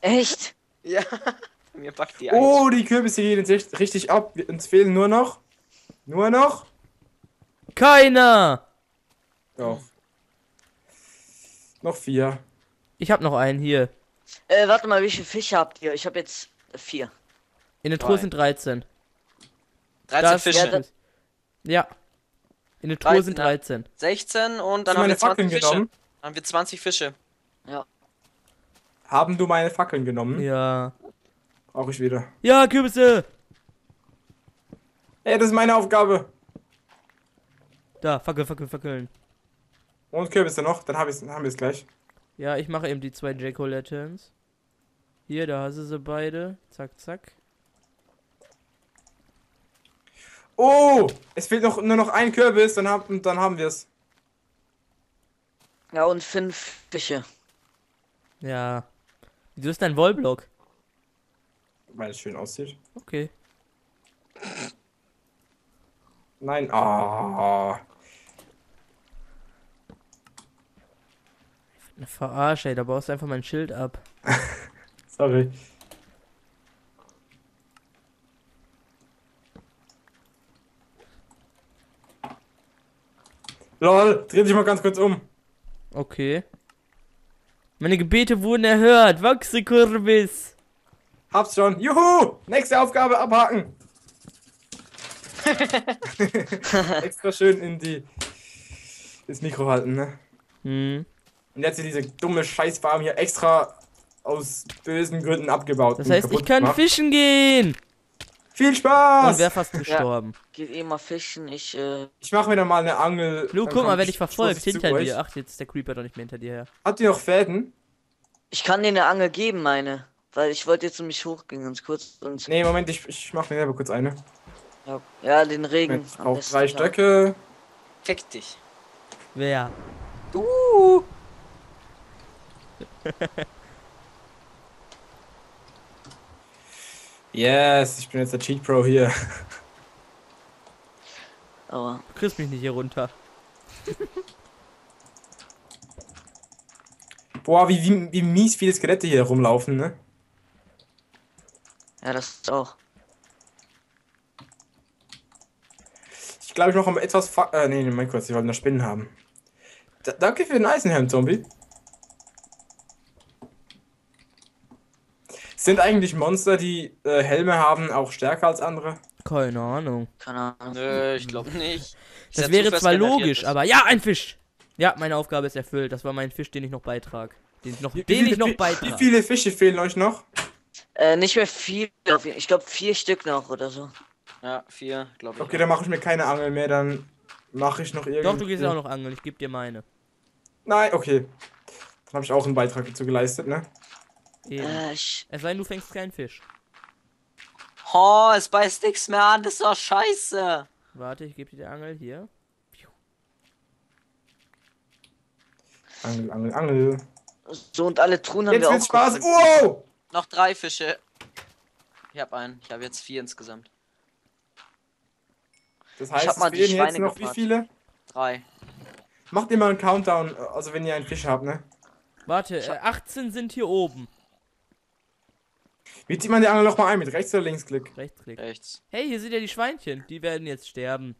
Echt? Ja. Mir packt die. Oh, die Kürbisse gehen jetzt richtig ab. Uns fehlen nur noch. Nur noch. Keiner! Doch. Noch vier. Ich hab noch einen hier. Äh, warte mal, wie viele Fische habt ihr? Ich habe jetzt vier. In der Truhe sind 13. 13 Das- Fische. Ja, das- Ja. In der Truhe 13, sind ja. 13. 16 und dann haben meine wir 20 Fackeln Fische. genommen? Haben wir 20 Fische. Haben du meine Fackeln genommen? Ja. Brauche ich wieder. Ja, Kürbisse! Ey, das ist meine Aufgabe. Da, fackel, fackel, fackeln. Und Kürbisse noch, dann hab ich's, dann haben wir es gleich. Ja, ich mache eben die zwei Jack-O-Lanterns. Hier, da hast du sie beide. Zack, zack. Oh, es fehlt noch nur noch ein Kürbis, dann, hab, dann haben wir es. Ja, und fünf Fische. Ja. Wieso ist dein Wollblock? Weil es schön aussieht. Okay. Nein, ah. Eine Verarsche, ey, da baust du einfach mein Schild ab. Sorry. Lol, dreh dich mal ganz kurz um. Okay. Meine Gebete wurden erhört. Wachse, Kürbis. Hab's schon. Juhu! Nächste Aufgabe abhaken. Extra schön in die ins Mikro halten, ne? Hm. Und jetzt wird diese dumme Scheißfarm hier extra aus bösen Gründen abgebaut. Das heißt, ich kann gemacht. fischen gehen. Viel Spaß! Und wäre fast gestorben. Geht eh mal fischen. Ich, äh, Ich mache mir dann mal eine Angel. Lu, guck mal, komm wer dich verfolgt. stoß ich zu Hinter dir. Ach, jetzt ist der Creeper doch nicht mehr hinter dir her. Habt ihr noch Fäden? ich kann dir eine Angel geben, meine. Weil ich wollte jetzt nämlich hochgehen, ganz kurz. Und, Nee, Moment, ich, ich mach mir selber kurz eine. ja, ja, den Regen. Ich brauch besten, drei ja. Stöcke. Fick dich. Wer? Uh. Yes, ich bin jetzt der Cheat Pro hier. Aber, Du kriegst mich nicht hier runter. Boah, wie, wie, wie mies viele Skelette hier rumlaufen, ne? ja, das ist auch. Ich glaube, ich mache mal etwas. Fa äh, nee, nee, mein kurz, ich wollte noch Spinnen haben. Da, danke für den Eisenhelm, Zombie. Sind eigentlich Monster, die äh, Helme haben, auch stärker als andere? Keine Ahnung. Keine Ahnung. Nö, ich glaube nicht. Das wäre zwar logisch, ist. aber ja, ein Fisch. Ja, meine Aufgabe ist erfüllt. Das war mein Fisch, den ich noch beitrag. Den ich noch, Wie- den wie ich noch wie, wie beitrag. viele Fische fehlen euch noch? Äh, nicht mehr viel. Ich glaube vier Stück noch oder so. Ja, vier, glaube ich. Okay, dann mache ich mir keine Angel mehr, dann mache ich noch irgendwie. Doch, du gehst auch noch angeln. Ich geb dir meine. Nein, okay. Dann habe ich auch einen Beitrag dazu geleistet, ne? Eben. Äh, ich, Es sei denn, du fängst keinen Fisch. Oh, es beißt nichts mehr an, das ist doch scheiße. Warte, ich gebe dir die Angel hier. Angel, Angel, Angel. so und alle Truhen haben Jetzt wir auch. Spaß. Wow! Noch drei Fische. Ich habe einen. Ich habe jetzt vier insgesamt. Das Ich heißt, hab es mal die fehlen jetzt Schweine noch wie gefragt. viele? Drei. Macht ihr mal einen Countdown, also wenn ihr einen Fisch habt, ne? Warte, äh, 18 sind hier oben. Wie zieht man die Angel noch mal ein? Mit Rechts- oder Linksklick? Rechtsklick. Rechts. Hey, hier sind ja die Schweinchen. Die werden jetzt sterben.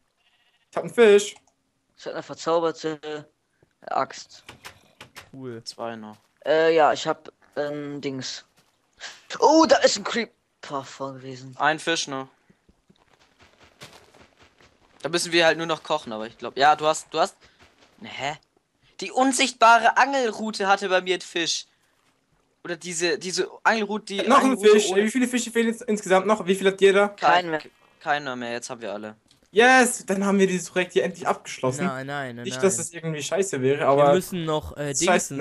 Ich hab einen Fisch. Ich hab eine verzauberte Axt. Cool. Zwei noch. Äh, ja, ich hab ähm, Dings. Oh, da ist ein Creeper vor gewesen. Ein Fisch noch. Da müssen wir halt nur noch kochen, aber ich glaube. Ja, du hast. Du hast. Ne, Hä? Die unsichtbare Angelroute hatte bei mir ein Fisch. Oder diese, diese Angelroute, die. noch ein Fisch. ohne- Wie viele Fische fehlen jetzt insgesamt noch? Wie viel hat jeder? Kein mehr. Keiner mehr, jetzt haben wir alle. Yes! Dann haben wir dieses Projekt hier endlich abgeschlossen. Nein, nein, nein. Nicht, nein. dass es irgendwie scheiße wäre, Wir aber. müssen noch äh, Scheiße, Dingsens.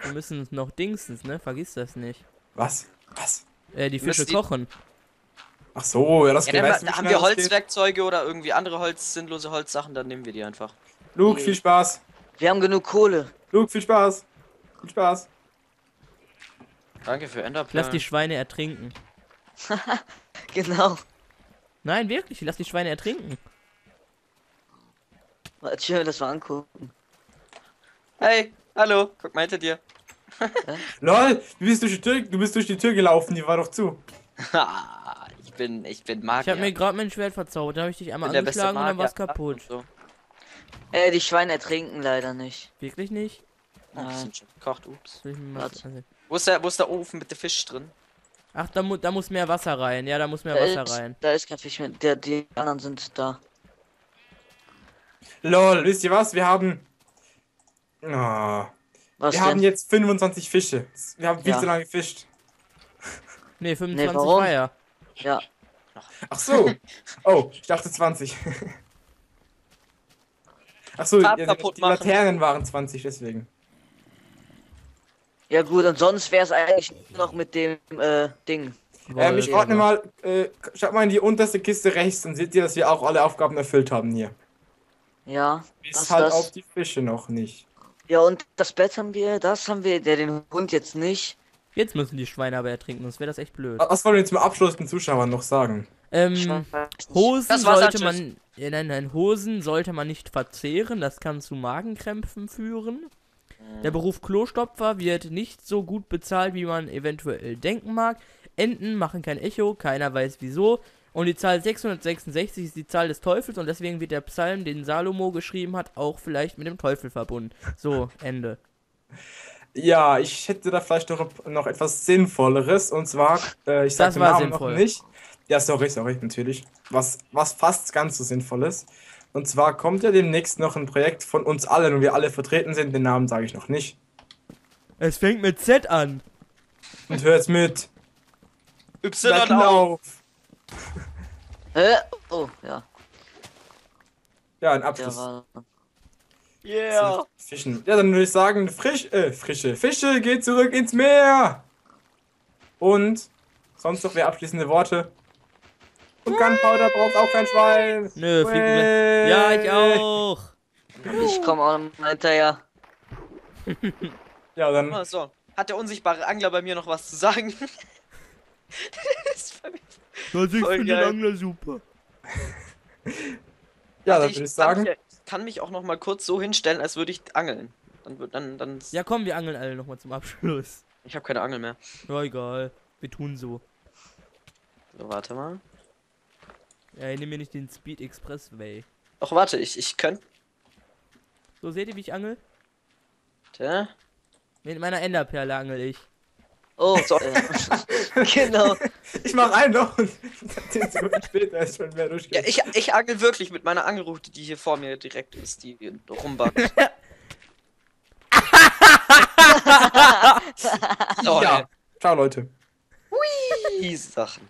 nee. Wir müssen noch Dingsens, ne? Vergiss das nicht. Was? Was? Äh, die Wir Fische die- kochen. Ach so, ja, das Ja, geht. dann haben wir das geht? Holzwerkzeuge oder irgendwie andere Holz, sinnlose Holzsachen, dann nehmen wir die einfach. Luke, viel Spaß. Wir haben genug Kohle. Luke, viel Spaß. Viel Spaß. Danke für Lass Enderplan. die Schweine ertrinken. Genau. Nein, wirklich, lass die Schweine ertrinken. Warte, ich will das mal angucken. Hey, Hallo, guck mal hinter dir. Lol, du bist durch die Tür, du bist durch die Tür gelaufen, die war doch zu. Ich bin, ich bin Magier. Ich habe mir gerade mein Schwert verzaubert, da habe ich dich einmal angeschlagen und dann war's kaputt. So. Äh, die Schweine ertrinken leider nicht. Wirklich nicht? Oh, sind schon gekocht, ups. Warte. Wo ist, der, wo ist der Ofen mit dem Fisch drin? Ach, da, mu da muss mehr Wasser rein. Ja, da muss mehr Da Wasser ist, rein. da ist kein Fisch mehr. Der, die anderen sind da. Lol, wisst ihr was? Wir haben. Ah, Was wir denn? haben jetzt 25 Fische. Wir haben viel Ja. zu lange gefischt. Nee, 25 warum? war ja. Ja. Ach so. Oh, ich dachte 20. Ach so, ja, die machen. Laternen waren 20, deswegen. Ja gut, und sonst wäre es eigentlich nur noch mit dem äh, Ding. Ähm, ich ordne mal, äh, schaut mal in die unterste Kiste rechts, dann seht ihr, dass wir auch alle Aufgaben erfüllt haben hier. Ja. Bis halt das? auf die Fische noch nicht. Ja, und das Bett haben wir, das haben wir, der den Hund jetzt nicht. Jetzt müssen die Schweine aber ertrinken, sonst wäre das echt blöd. Was wollen wir zum Abschluss den Zuschauern noch sagen? Ähm, Hosen sollte man. Ja, nein, nein, Hosen sollte man nicht verzehren, das kann zu Magenkrämpfen führen. Der Beruf Klostopfer wird nicht so gut bezahlt, wie man eventuell denken mag. Enten machen kein Echo, keiner weiß wieso. Und die Zahl 666 ist die Zahl des Teufels und deswegen wird der Psalm, den Salomo geschrieben hat, auch vielleicht mit dem Teufel verbunden. So, Ende. Ja, ich hätte da vielleicht noch, noch etwas Sinnvolleres und zwar, äh, ich sag Das den Namen sinnvoll. noch nicht. Ja, sorry, sorry, natürlich. Was, was fast ganz so Sinnvolles. Und zwar kommt ja demnächst noch ein Projekt von uns allen und wir alle vertreten sind. Den Namen sage ich noch nicht. Es fängt mit Z an. Und hört's mit. Y Seiten auf. auf. Hä? Oh, ja. Ja, ein Abschluss. war. Yeah. Fischen. Ja, dann würde ich sagen, frisch, äh, frische Fische geht zurück ins Meer. Und sonst noch wer abschließende Worte? Und Gunpowder braucht auch kein Schwein. Nö, fliegt Way. mir. Ja, ich auch. Ich komme auch noch mal hinterher. Ja, dann. Ah, so. Hat der unsichtbare Angler bei mir noch was zu sagen? Das ist bei mir- Das ich finde den. Angler super. Ja, dann ich würde ich kann sagen. mich- Ich kann mich auch noch mal kurz so hinstellen, als würde ich angeln. Dann wird dann dann. Ja, komm, wir angeln alle nochmal zum Abschluss. Ich habe keine Angel mehr. Ja, egal. Wir tun so. So, warte mal. Ja, ich nehme mir nicht den Speed Expressway. Ach, warte, ich, ich könnte. So, seht ihr, wie ich angel? Mit meiner Enderperle angel ich. Oh, So. äh, genau. Ich mach einen noch und 10 Sekunden später ist schon mehr Ja, durchgegangen. ich, ich angel wirklich mit meiner Angelroute, die hier vor mir direkt ist, die rumbackt. so, ja. Ciao, Leute. die Sachen.